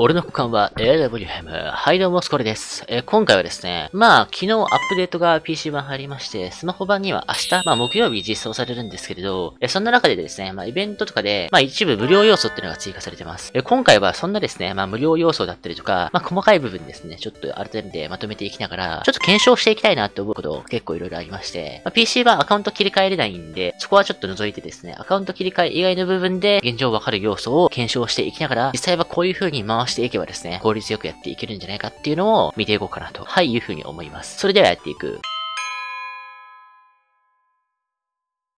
俺の股間は AWM。はいどうも、スコレです。えー、今回はですね、まあ、昨日アップデートが PC 版入りまして、スマホ版には明日、まあ、木曜日実装されるんですけれど、えー、そんな中でですね、まあ、イベントとかで、まあ、一部無料要素っていうのが追加されてます。えー、今回はそんなですね、まあ、無料要素だったりとか、まあ、細かい部分ですね、ちょっと改めてまとめていきながら、ちょっと検証していきたいなって思うこと結構いろいろありまして、まあ、PC 版アカウント切り替えれないんで、そこはちょっと覗いてですね、アカウント切り替え以外の部分で現状わかる要素を検証していきながら、実際はこういう風に回していけばですね、効率よくやっていけるんじゃないかっていうのを見ていこうかなと、はい、いう風に思います。それではやっていく。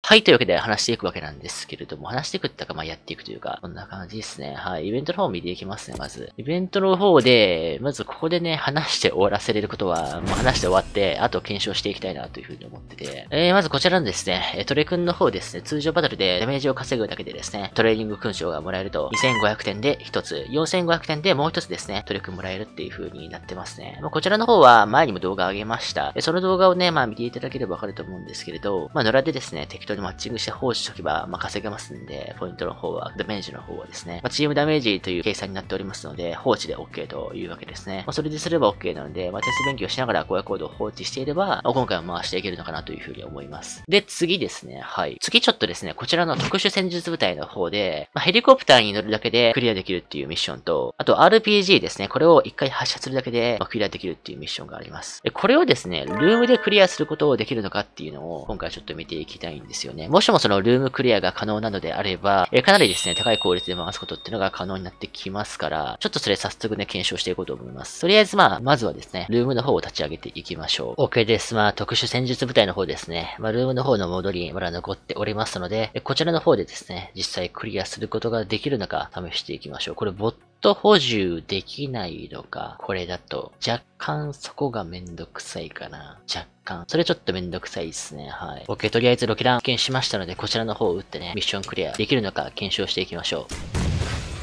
はい、というわけで話していくわけなんですけれども、話していくってか、まあやっていくというか、こんな感じですね。はい、イベントの方を見ていきますね、まず。イベントの方で、まずここでね、話して終わらせれることは、まあ、話して終わって、あと検証していきたいなというふうに思ってて。えー、まずこちらのですね、トレ君の方ですね、通常バトルでダメージを稼ぐだけでですね、トレーニング勲章がもらえると、2500点で1つ、4500点でもう1つですね、トレ君もらえるっていう風になってますね。まあ、こちらの方は前にも動画上げました。その動画をね、まあ見ていただければわかると思うんですけれど、まあ野良でですね、適当にマッチングして放置しとけば、まあ、稼げますんで、ポイントの方は、ダメージの方はですね、まあ、チームダメージという計算になっておりますので、放置で OK というわけですね。まあ、それですれば OK なので、まあ、テスト勉強しながら荒野コードを放置していれば、まあ、今回は回していけるのかなというふうに思います。で、次ですね。はい。次ちょっとですね、こちらの特殊戦術部隊の方で、まあ、ヘリコプターに乗るだけでクリアできるっていうミッションと、あと RPG ですね。これを一回発射するだけで、まあ、クリアできるっていうミッションがあります。で、これをですね、ルームでクリアすることをできるのかっていうのを、今回ちょっと見ていきたいんですよね。もしもそのルームクリアが可能なのであれば、えかなりですね、高い効率で回すことっていうのが可能になってきますから、ちょっとそれ早速ね、検証していこうと思います。とりあえずまあ、まずはですね、ルームの方を立ち上げていきましょう。OK です。まあ、特殊戦術部隊の方ですね。まあ、ルームの方の戻り、まだ残っておりますので、こちらの方でですね、実際クリアすることができるのか試していきましょう。これ、ボッと補充できないのか、これだと、若干そこがめんどくさいかな。若干。それちょっとめんどくさいですね。はい。OK、とりあえずロケラン検しましたので、こちらの方を打ってね、ミッションクリアできるのか検証していきましょう。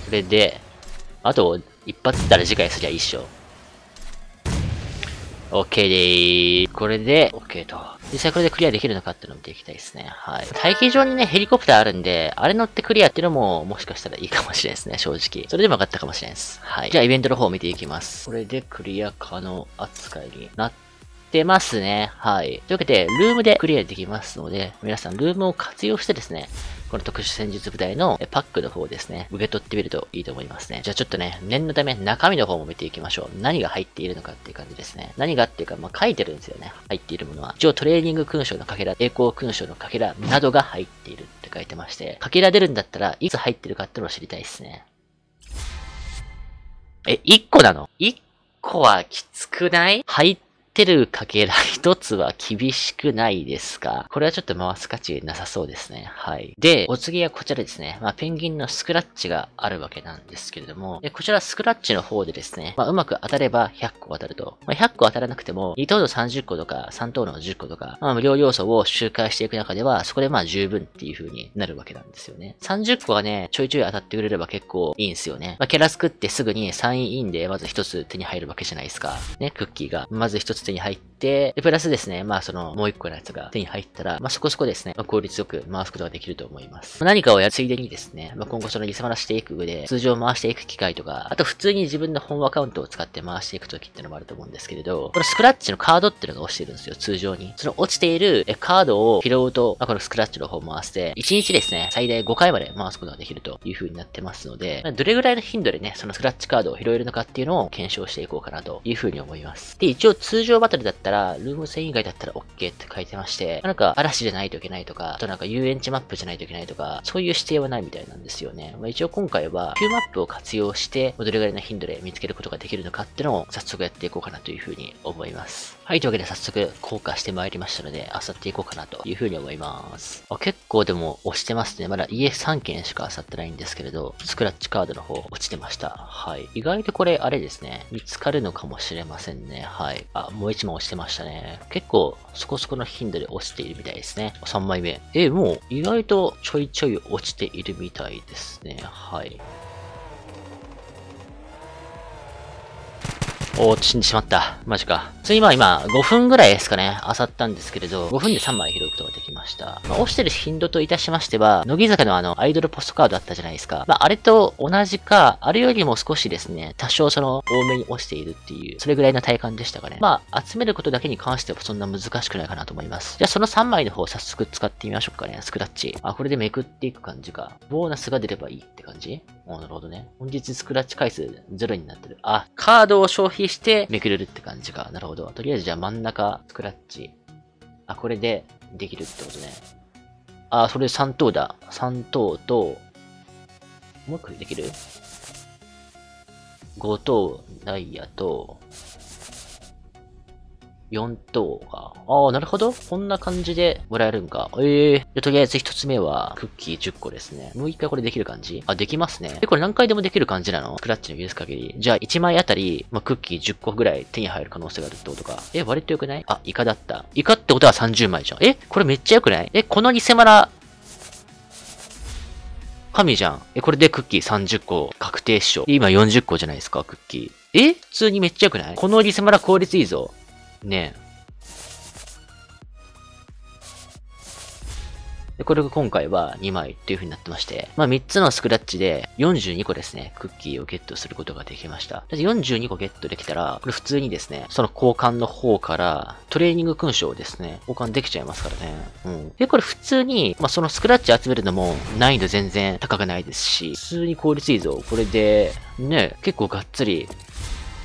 これで、あと、一発ったら次回すりゃいいっしょ。OK でーす。これで、OK と。実際これでクリアできるのかっていうのを見ていきたいですね。はい。待機場にね、ヘリコプターあるんで、あれ乗ってクリアっていうのも、もしかしたらいいかもしれないですね、正直。それでも分かったかもしれないです。はい。じゃあイベントの方を見ていきます。これでクリア可能扱いになってますね。はい。というわけで、ルームでクリアできますので、皆さんルームを活用してですね、この特殊戦術部隊のパックの方ですね、受け取ってみるといいと思いますね。じゃあちょっとね、念のため中身の方も見ていきましょう。何が入っているのかっていう感じですね。何がっていうか、まあ、書いてるんですよね。入っているものは。一応トレーニング勲章のかけら、栄光勲章のかけらなどが入っているって書いてまして、かけら出るんだったらいつ入ってるかってのを知りたいですね。え、1個なの ?1 個はきつくない？入っってるかけら一つは厳しくないですか？これはちょっと回す価値なさそうですね。はい。で、お次はこちらですね。まあ、ペンギンのスクラッチがあるわけなんですけれども、でこちらスクラッチの方でですね、まあ、うまく当たれば100個当たると。まあ、100個当たらなくても、2等の30個とか、3等の10個とか、まあ、無料要素を周回していく中では、そこでまあ十分っていう風になるわけなんですよね。30個がね、ちょいちょい当たってくれれば結構いいんですよね。まあ、キャラ作ってすぐに3位インでまず1つ手に入るわけじゃないですか。ね、クッキーが。まず1つ手に入って、で、プラスですね、まあその、もう一個のやつが手に入ったら、まあそこそこですね、まあ、効率よく回すことができると思います。何かをやるついでにですね、まあ今後そのリスマラしていく上で、通常回していく機会とか、あと普通に自分の本アカウントを使って回していくときっていうのもあると思うんですけれど、このスクラッチのカードっていうのが落ちてるんですよ、通常に。その落ちているカードを拾うと、まあ、このスクラッチの方を回して、1日ですね、最大5回まで回すことができるという風になってますので、まあ、どれぐらいの頻度でね、そのスクラッチカードを拾えるのかっていうのを検証していこうかなという風に思います。で、一応通常バトルだったら、ルーム戦以外だったら OK って書いてまして、なんか嵐じゃないといけないとか、あとなんか遊園地マップじゃないといけないとか、そういう指定はないみたいなんですよね。まあ、一応今回は Q マップを活用して、どれぐらいの頻度で見つけることができるのかっていうのを早速やっていこうかなというふうに思います。はい、というわけで早速効果してまいりましたので、漁っていこうかなというふうに思います。あ結構でも押してますね。まだ家3件しか漁ってないんですけれど、スクラッチカードの方落ちてました。はい。意外とこれあれですね。見つかるのかもしれませんね。はい。あ、もう1枚押してましたね。結構そこそこの頻度で落ちているみたいですね。3枚目。え、もう意外とちょいちょい落ちているみたいですね。はい。おー、死んでしまった。マジか。次は今、5分ぐらいですかね、漁ったんですけれど、5分で3枚拾うことができました。まあ、落ちてる頻度といたしましては、乃木坂のあの、アイドルポストカードあったじゃないですか。まあ、あれと同じか、あれよりも少しですね、多少その、多めに落ちているっていう、それぐらいの体感でしたかね。まあ、集めることだけに関してはそんな難しくないかなと思います。じゃあ、その3枚の方、早速使ってみましょうかね、スクラッチ。あ、これでめくっていく感じか。ボーナスが出ればいいって感じ？おなるほどね。本日スクラッチ回数0になってる。あ、カードを消費してめくれるって感じか。なるほど。とりあえずじゃあ真ん中、スクラッチ。あ、これでできるってことね。あ、それ3等だ。3等と、もう一個できる ?5 等ダイヤと、4等か。ああ、なるほど。こんな感じでもらえるんか。ええー、とりあえず一つ目は、クッキー10個ですね。もう一回これできる感じ？あ、できますね。で、これ何回でもできる感じなの？クラッチの許す限り。じゃあ、1枚あたり、まあ、クッキー10個ぐらい手に入る可能性があるってことか。え、割と良くない？あ、イカだった。イカってことは30枚じゃん。え、これめっちゃ良くない？え、この偽マラ、神じゃん。え、これでクッキー30個確定っしょ。今40個じゃないですか、クッキー。え普通にめっちゃ良くない？このリセマラ効率いいぞ。ね。で、これが今回は2枚っていう風になってまして、まあ3つのスクラッチで42個ですね、クッキーをゲットすることができました。だって42個ゲットできたら、これ普通にですね、その交換の方からトレーニング勲章をですね、交換できちゃいますからね。うん。で、これ普通に、まあそのスクラッチ集めるのも難易度全然高くないですし、普通に効率いいぞ。これで、ね、結構がっつり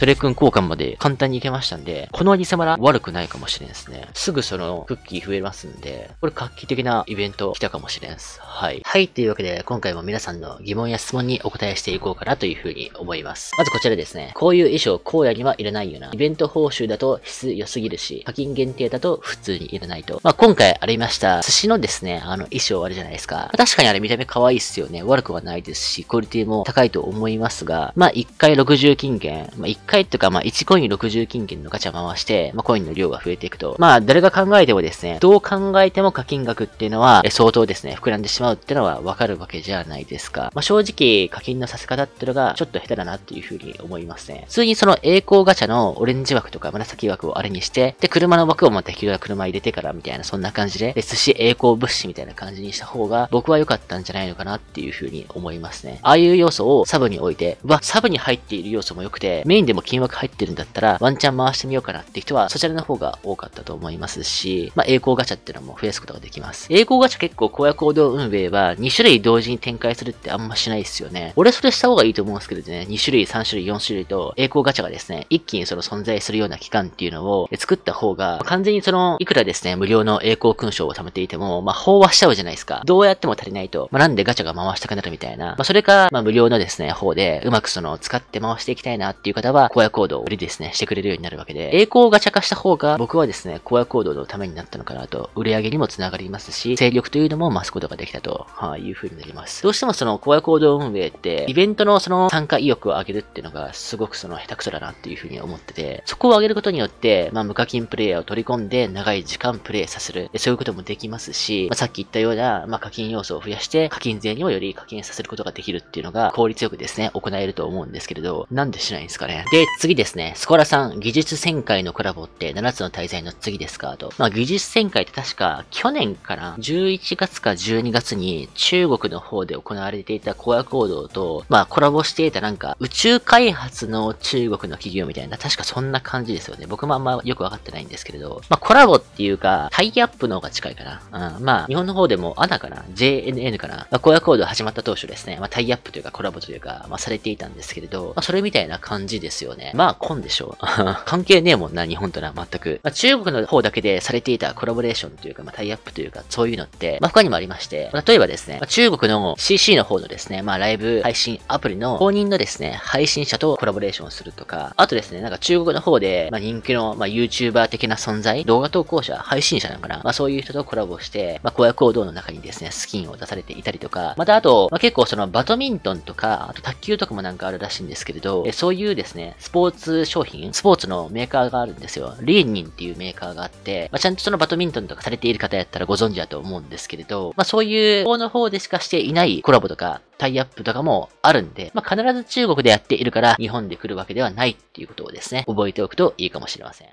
トレ君交換まで簡単にいけましたんで、この偽マラ悪くないかもしれんですね。すぐそのクッキー増えますんで、これ画期的なイベント来たかもしれんす。はい。はい、というわけで、今回も皆さんの疑問や質問にお答えしていこうかなというふうに思います。まずこちらですね。こういう衣装、荒野にはいらないよな。イベント報酬だと質良すぎるし、課金限定だと普通にいらないと。まあ、今回ありました、寿司のですね、あの衣装あるじゃないですか。確かにあれ見た目可愛いっすよね。悪くはないですし、クオリティも高いと思いますが、まあ、1回60金券、まあ、1回っていうか、まあ、1コイン60金券のガチャ回して、まあ、コインの量が増えていくと。まあ、誰が考えてもですね、どう考えても課金額っていうのは、相当ですね、膨らんでしまうっていうのはわかるわけじゃないですか。まあ、正直、課金のさせ方っていうのが、ちょっと下手だなっていうふうに思いますね。普通にその栄光ガチャのオレンジ枠とか紫枠をあれにして、で、車の枠をまた適当な車入れてからみたいな、そんな感じで、で寿司栄光物資みたいな感じにした方が、僕は良かったんじゃないのかなっていうふうに思いますね。ああいう要素をサブに置いて、わ、サブに入っている要素も良くて、メインでも金枠入ってるんだったら、ワンチャン回してみようかなって人は、そちらの方が多かったと思いますし、まあ、栄光ガチャっていうのも増やすことができます。栄光ガチャ結構荒野行動運営は2種類同時に展開するってあんましないですよね。俺それした方がいいと思うんですけどね、2種類、3種類、4種類と栄光ガチャがですね、一気にその存在するような期間っていうのを作った方が、完全にその、いくらですね、無料の栄光勲章を貯めていても、まあ、飽和しちゃうじゃないですか。どうやっても足りないと。まあ、なんでガチャが回したくなるみたいな。まあ、それか、まあ、無料のですね、方で、うまくその、使って回していきたいなっていう方は、荒野行動をよりですね、してくれるようになるわけで、栄光をガチャ化した方が僕はですね、荒野行動のためになったのかなと、売り上げにもつながりますし、勢力というのも増すことができたと、はあ、いう風になります。どうしてもその荒野行動運営って、イベントのその参加意欲を上げるっていうのがすごくその下手くそだなっていう風に思ってて、そこを上げることによって、まあ無課金プレイヤーを取り込んで長い時間プレイさせる。そういうこともできますし、まあ、さっき言ったような、まあ課金要素を増やして、課金税にもより課金させることができるっていうのが効率よくですね、行えると思うんですけれど、なんでしないんですかね。で、次ですね、スコラさん、技術旋回のコラボって7つの大罪の次ですか？と。まあ、技術旋回って確か去年かな ?11 月か12月に中国の方で行われていた荒野行動と、まあ、コラボしていたなんか宇宙開発の中国の企業みたいな、確かそんな感じですよね。僕もあんまよくわかってないんですけれど、まあ、コラボっていうか、タイアップの方が近いかな。うん、まあ、日本の方でもアナかな ?JNN かな？まあ、荒野行動始まった当初ですね、まあ、タイアップというかコラボというか、まあ、されていたんですけれど、まあ、それみたいな感じですですよね。まあ、コンでしょう。関係ねえもんな、日本とな、全く。まあ、中国の方だけでされていたコラボレーションというか、まあ、タイアップというか、そういうのって、まあ、他にもありまして、例えばですね、まあ、中国の CC の方のですね、まあ、ライブ配信アプリの公認のですね、配信者とコラボレーションするとか、あとですね、なんか中国の方で、まあ、人気の、まあ、YouTuber 的な存在、動画投稿者、配信者なのかな、まあ、そういう人とコラボして、まあ、公約行動の中にですね、スキンを出されていたりとか、またあと、まあ、結構そのバドミントンとか、あと卓球とかもなんかあるらしいんですけれど、えそういうですね、スポーツ商品、スポーツのメーカーがあるんですよ。リーニンっていうメーカーがあって、まあ、ちゃんとそのバドミントンとかされている方やったらご存知だと思うんですけれど、まあ、そういう方の方でしかしていないコラボとか、タイアップとかもあるんで、まあ、必ず中国でやっているから日本で来るわけではないっていうことをですね、覚えておくといいかもしれません。